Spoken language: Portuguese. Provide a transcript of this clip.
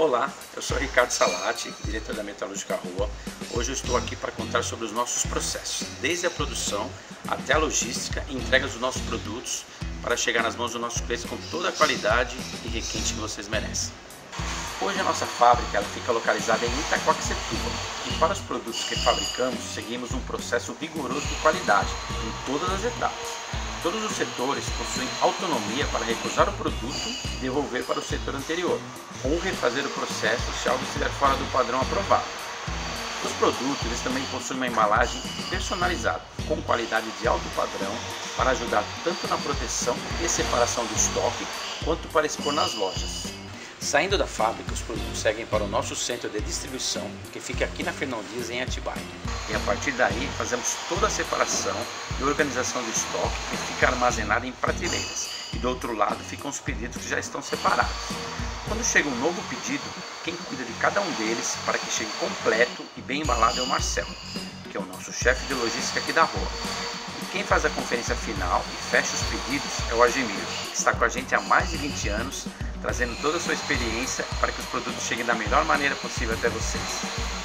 Olá, eu sou Ricardo Salati, diretor da Metalúrgica Rua. Hoje eu estou aqui para contar sobre os nossos processos, desde a produção até a logística e entrega dos nossos produtos para chegar nas mãos dos nossos clientes com toda a qualidade e requinte que vocês merecem. Hoje a nossa fábrica ela fica localizada em Itacoaxetuba e para os produtos que fabricamos seguimos um processo rigoroso de qualidade em todas as etapas. Todos os setores possuem autonomia para recusar o produto e devolver para o setor anterior, ou refazer o processo se algo estiver fora do padrão aprovado. Os produtos eles também possuem uma embalagem personalizada, com qualidade de alto padrão, para ajudar tanto na proteção e separação do estoque, quanto para expor nas lojas. Saindo da fábrica, os produtos seguem para o nosso centro de distribuição, que fica aqui na Fernão Dias, em Atibaia. E a partir daí, fazemos toda a separação e organização do estoque, que fica armazenado em prateleiras. E do outro lado ficam os pedidos que já estão separados. Quando chega um novo pedido, quem cuida de cada um deles para que chegue completo e bem embalado é o Marcelo, que é o nosso chefe de logística aqui da rua. Quem faz a conferência final e fecha os pedidos é o Argemiro, que está com a gente há mais de 20 anos trazendo toda a sua experiência para que os produtos cheguem da melhor maneira possível até vocês.